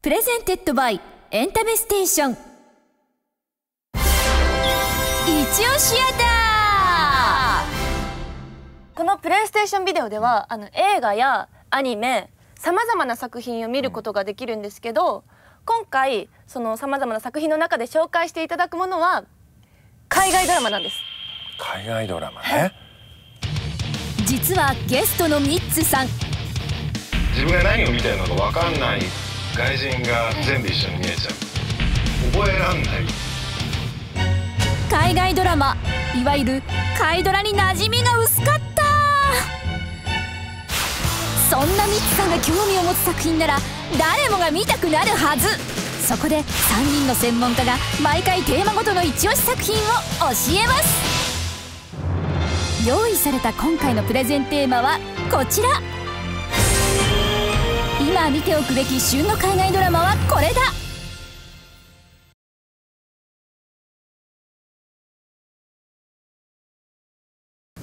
presented by エンタメステーション。イチオシシアターこのプレイステーションビデオではあの映画やアニメさまざまな作品を見ることができるんですけど今回そのさまざまな作品の中で紹介していただくものは海外ドラマなんです。海外ドラマね。実はゲストのミッツさん。自分が何を見てるのか分かんない外人が全部一緒に見えちゃう。覚えらんない海外ドラマいわゆる海ドラに馴染みが薄かった。そんなミッツさんが興味を持つ作品なら誰もが見たくなるはず。そこで3人の専門家が毎回テーマごとの一押し作品を教えます。用意された今回のプレゼンテーマはこちら。今見ておくべき旬の海外ドラマはこれだ。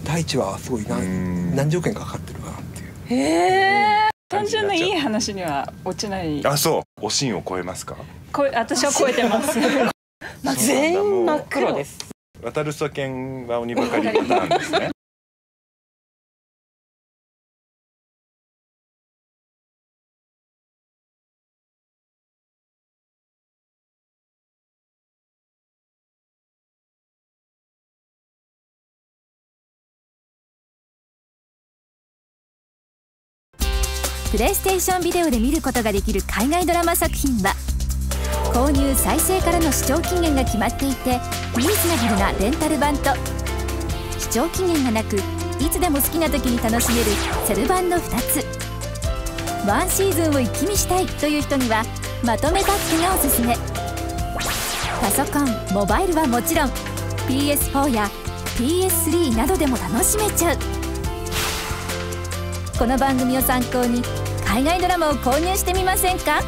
第一話はすごい何何十億円かかってるかなっていう。へえ単純ないい話には落ちない。あそう。おしんを超えますか？こ私は超えてます。全員真っ黒です。渡るそ犬は鬼ばかりパターンですねプレイステーションビデオで見ることができる海外ドラマ作品は購入再生からの視聴期限が決まっていてリーズナブルなレンタル版と。視聴期限がなくいつでも好きな時に楽しめるセル版の2つ。ワンシーズンを一気見したいという人にはまとめパックがおすすめ。パソコンモバイルはもちろん PS4 や PS3 などでも楽しめちゃう。この番組を参考に海外ドラマを購入してみませんか？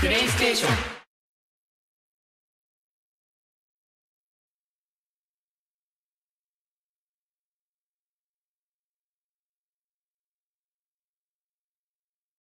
プレイステーション